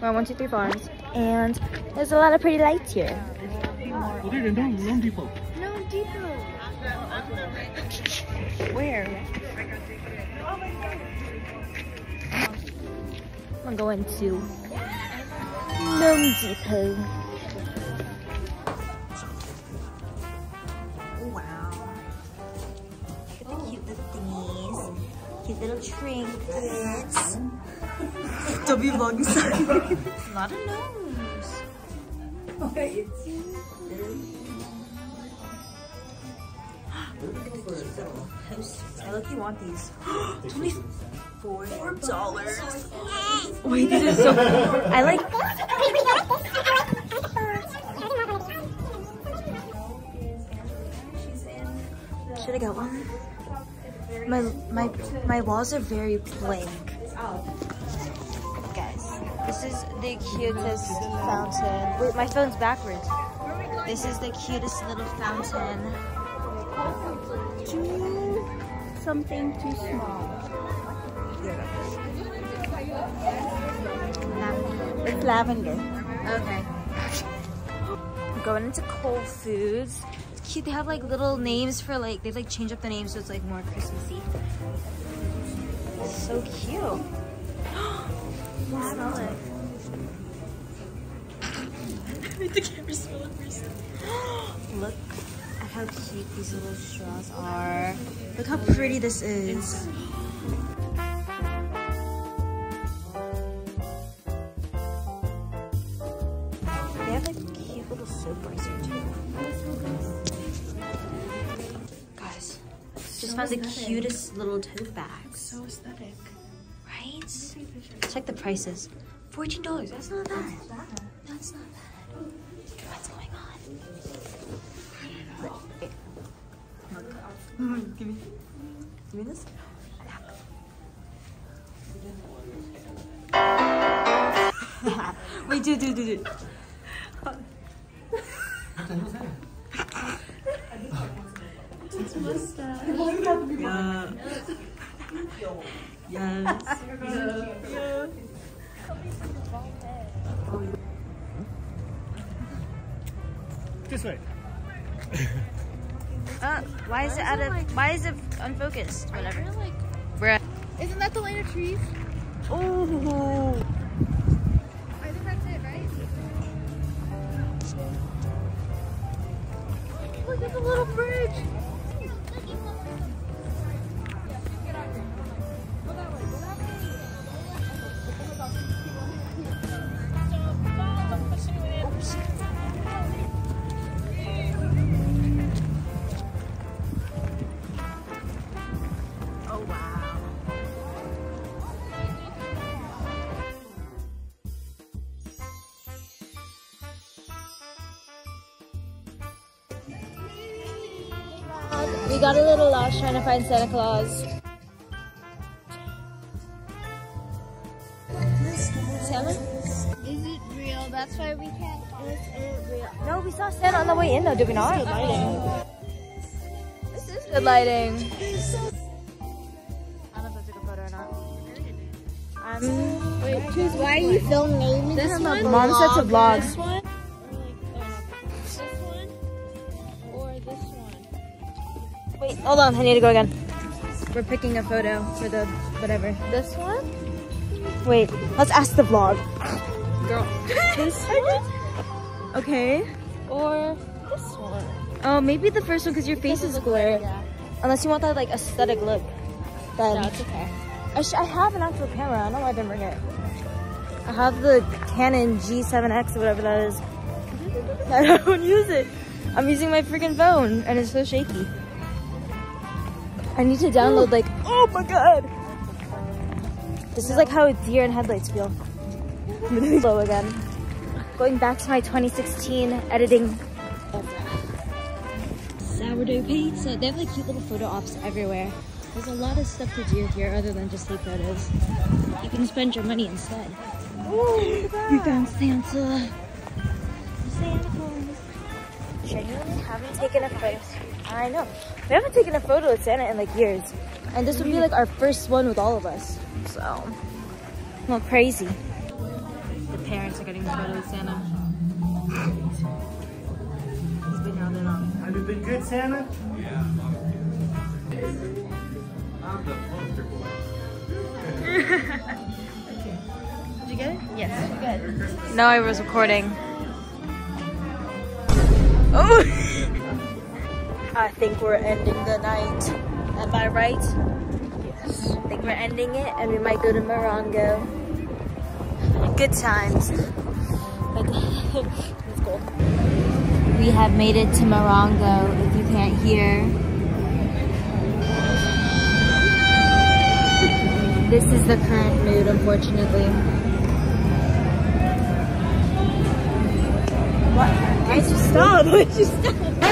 We're on 123 Farms, and there's a lot of pretty lights here. Depot. Depot. Where? I'm going to Loan Depot. Cute little trinkets. W vlogging style. A lot of nose. Look at the cute little posters. I look you want these. Twenty-four dollars. Wait, this is so. I like. Should I got one? My my my walls are very blank. Guys, this is the cutest fountain. Wait, my phone's backwards. This is the cutest little fountain. Too something too small. It's lavender. Okay. Going into Whole Foods. Cute. They have like little names for like they've like changed up the names so it's like more Christmassy. So cute. Smell it. The camera smell it first. Look at how cute these little straws are. Look how pretty this is. They have like cute little soap bars here too. Guys, just found the cutest little tote bags. So aesthetic. Right? Check the prices. Fourteen dollars. That's not bad. That's not bad. What's going on? give me, give me this. Wait, dude, dude, dude, dude. Yeah. Yes. This way. Uh, why is it out of? Why is it unfocused? Whatever. Bruh. Isn't that the lane of trees? Oh. Got a little lost trying to find Santa Claus. Santa? Is it real? That's why we can't. Is it real? No, we saw Santa on the way in though, did we not? Good lighting. This is good lighting. I don't know if I took a photo or not. Um, Wait, choose. Why are you filming this This one? Mom said to vlog. Hold on, I need to go again. We're picking a photo for the whatever. This one? Wait, let's ask the vlog. Girl. This one? Okay. Or this one? Oh, maybe the first one because your face is glare. Yeah. Unless you want that like aesthetic look. Then No, it's okay. I, sh I have an actual camera. I don't know why I didn't bring it. I have the Canon G7X or whatever that is. Mm-hmm. I don't use it. I'm using my freaking phone and it's so shaky. I need to download like, oh my god. This is like how a deer in headlights feel. Really slow again. Going back to my 2016 editing. Sourdough pizza. They have like cute little photo ops everywhere. There's a lot of stuff to do here other than just take photos. You can spend your money instead. You found Santa. Santa Claus. Genuinely haven't taken a photo. I know. We haven't taken a photo with Santa in like years. And this would be like our first one with all of us. So, well, crazy. The parents are getting photos with Santa. He's been held in on. Have you been good, Santa? Yeah, I'm the poster boy. Did you get it? Yes. Good. No, I was recording. Oh! I think we're ending the night. Am I right? Yes. I think we're ending it and we might go to Morongo. Good times. We have made it to Morongo, if you can't hear. This is the current mood, unfortunately. What? Why'd you stop? Why'd you stop?